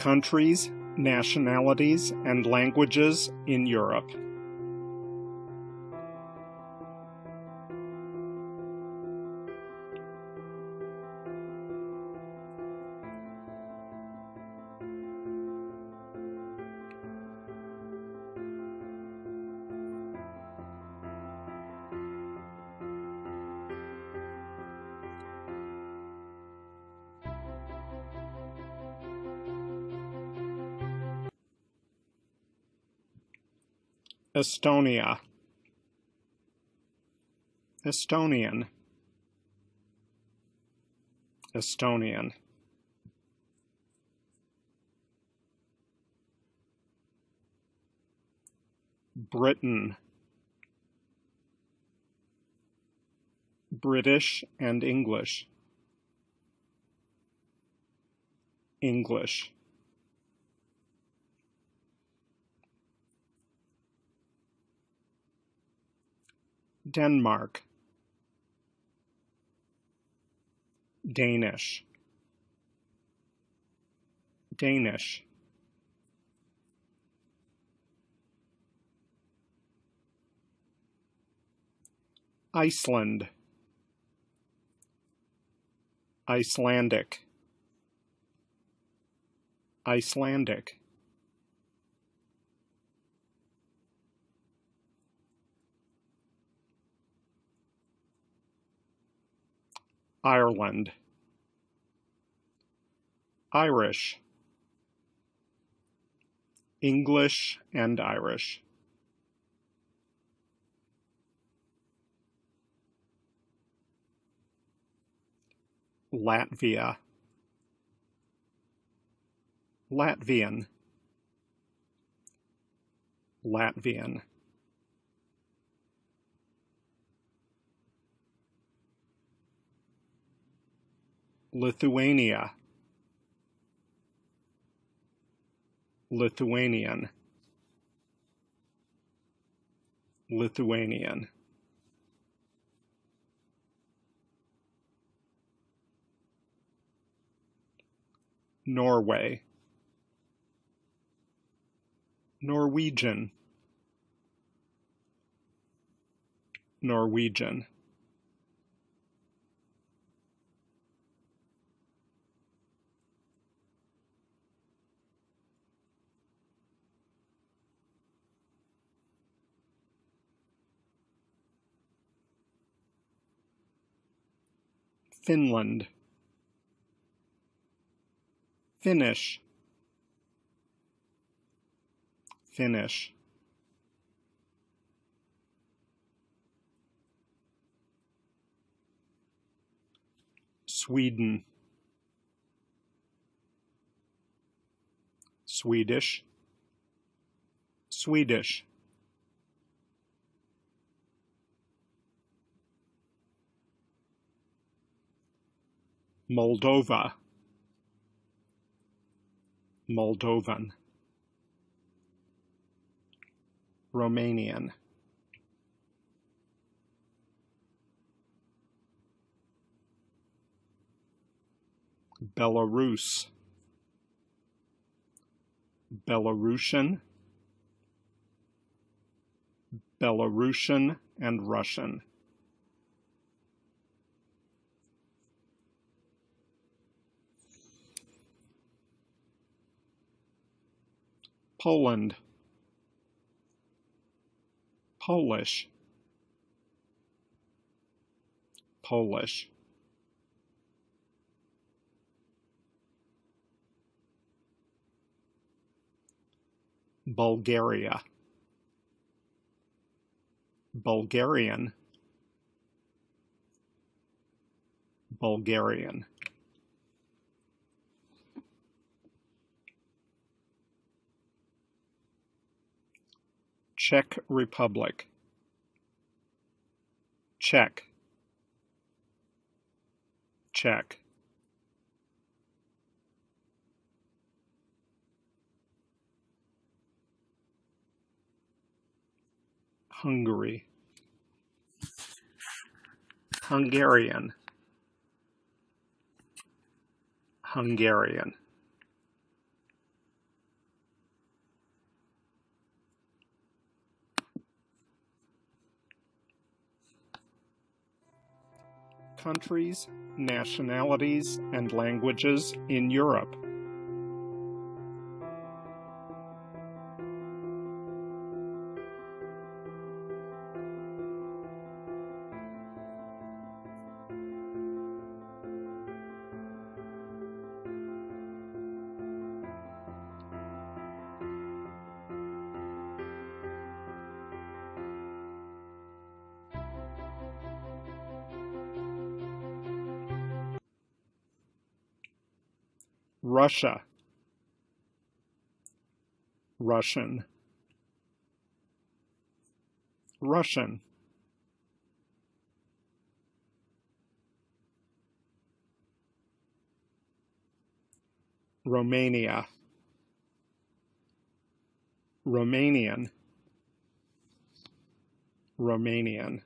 Countries, nationalities, and languages in Europe. Estonia. Estonian. Estonian. Britain. British and English. English Denmark. Danish. Danish. Iceland. Icelandic. Icelandic Ireland. Irish. English and Irish. Latvia. Latvian. Latvian Lithuania. Lithuanian. Lithuanian. Norway. Norwegian. Norwegian Finland. Finnish. Finnish. Sweden. Swedish. Swedish Moldova. Moldovan. Romanian. Belarus. Belarusian. Belarusian and Russian Poland. Polish. Polish. Bulgaria. Bulgarian. Bulgarian Czech Republic. Czech. Czech. Hungary. Hungarian. Hungarian countries, nationalities, and languages in Europe. Russia. Russian. Russian. Romania. Romanian. Romanian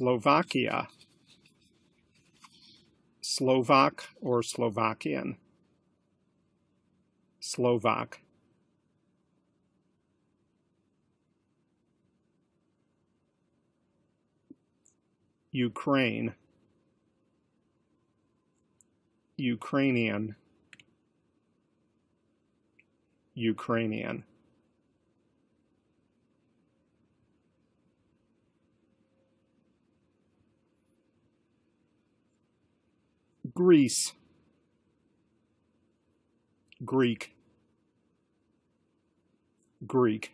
Slovakia. Slovak or Slovakian. Slovak. Ukraine. Ukrainian. Ukrainian Greece. Greek. Greek.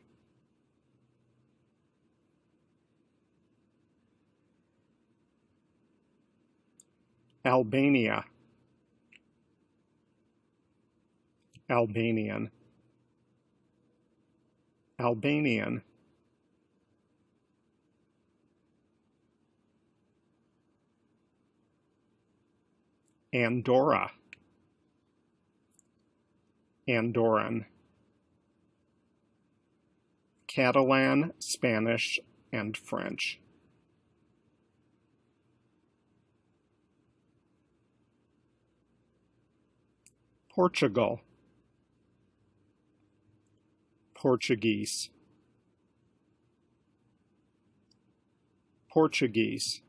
Albania. Albanian. Albanian Andorra. Andorran Catalan, Spanish, and French. Portugal. Portuguese. Portuguese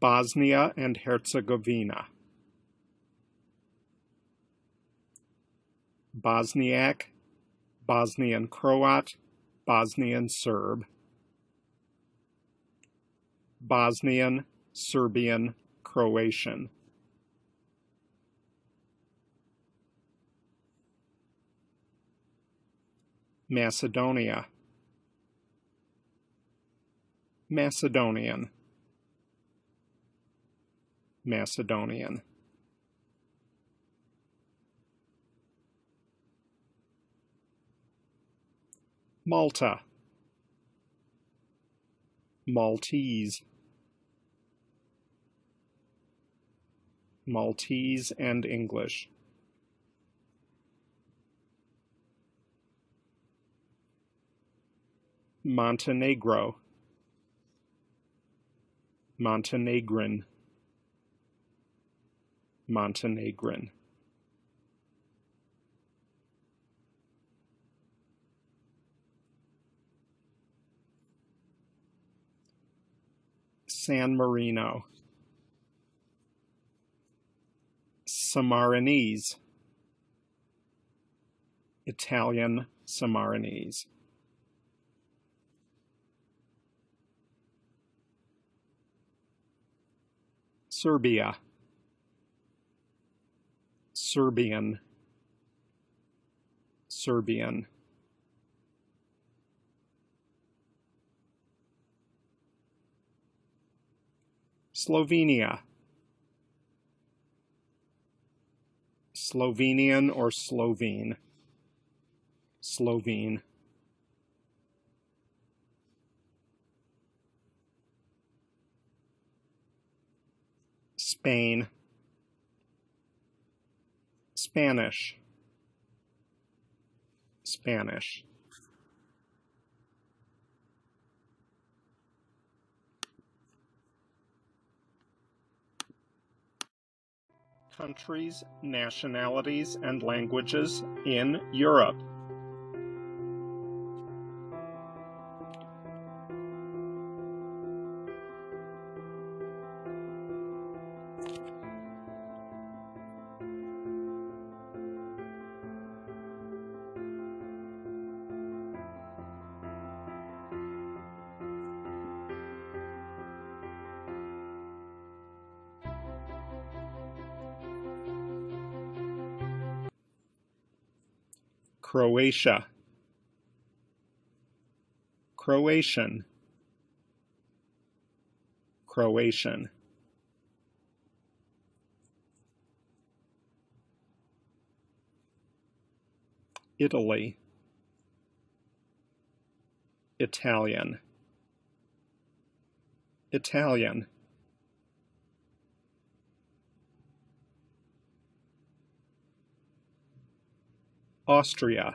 Bosnia and Herzegovina. Bosniak, Bosnian Croat, Bosnian Serb, Bosnian, Serbian, Croatian. Macedonia, Macedonian, Macedonian. Malta. Maltese. Maltese and English. Montenegro. Montenegrin Montenegrin. San Marino. Sammarinese Italian Sammarinese Serbia Serbian. Serbian. Slovenia. Slovenian or Slovene? Slovene. Spain Spanish Spanish. Countries, nationalities, and languages in Europe. Croatia. Croatian. Croatian. Italy. Italian. Italian Austria.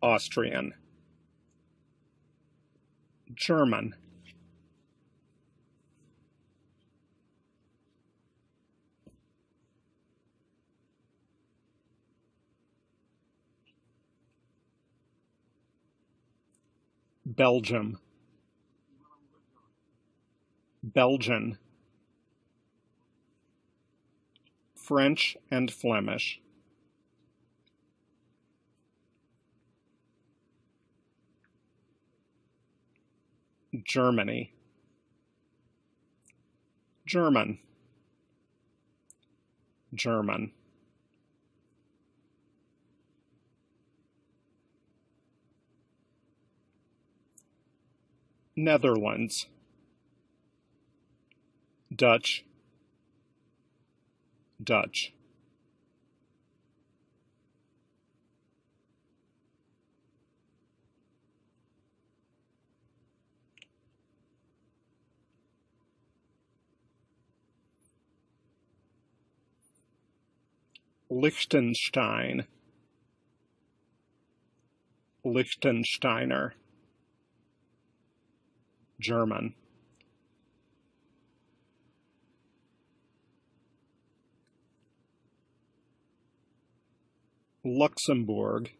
Austrian. German. Belgium. Belgian French and Flemish. Germany. German. German. Netherlands. Dutch. Dutch. Liechtenstein. Liechtensteiner. German. Luxembourg,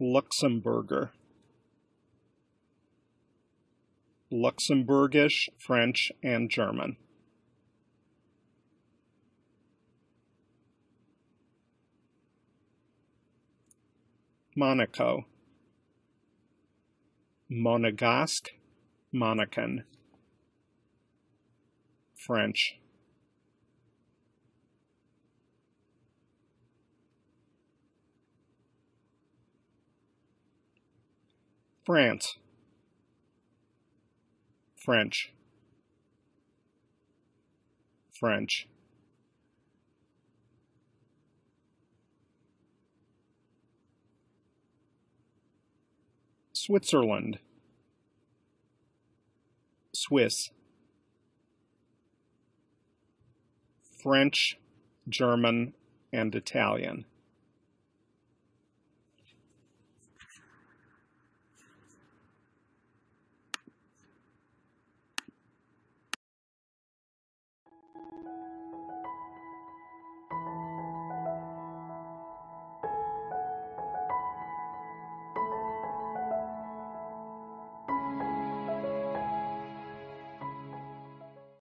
Luxemburger, Luxembourgish, French, and German. Monaco, Monegasque, Monacan, French. France. French. French. Switzerland. Swiss. French, German, and Italian.